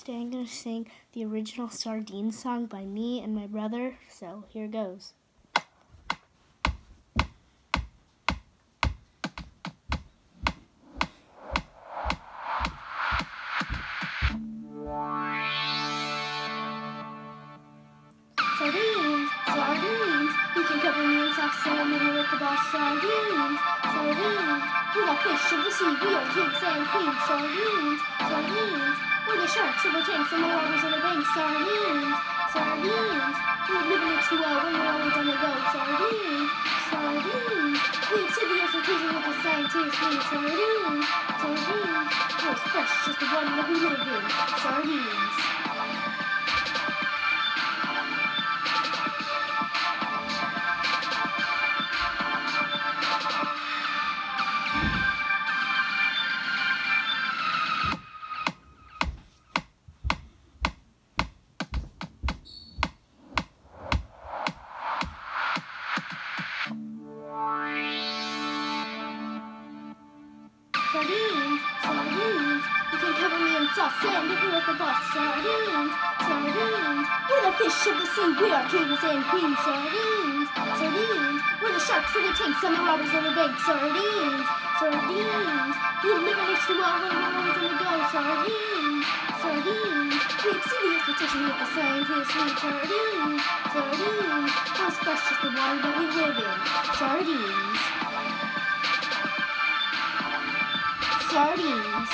Today I'm going to sing the original Sardine song by me and my brother, so here goes. Sardines, sardines, you can cover me in soft salmon with the boss sardines, sardines, we're the fish of the sea, we are kings and queens, sardines, sardines, sharks the tanks and the robbers of the banks, sardines, sardines, we're living it too well when we're always on the go, sardines, sardines, we exceed the expectation of the scientists, we sardines, sardines, we're fresh, just the one that we live in, sardines. Sardines, sardines, you can cover me in soft sand if you with the boss. Sardines, sardines, we're the fish of the sea, we are kings and queens. Sardines, sardines, we're the sharks of the tanks and the robbers of the bank. Sardines, sardines, you never reach the wall when always on the go. Sardines, sardines, we exceed the expectation of the scientists. We sardines, sardines, most fresh is the water that we live in. Sardines. Sardines.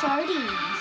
Sardines.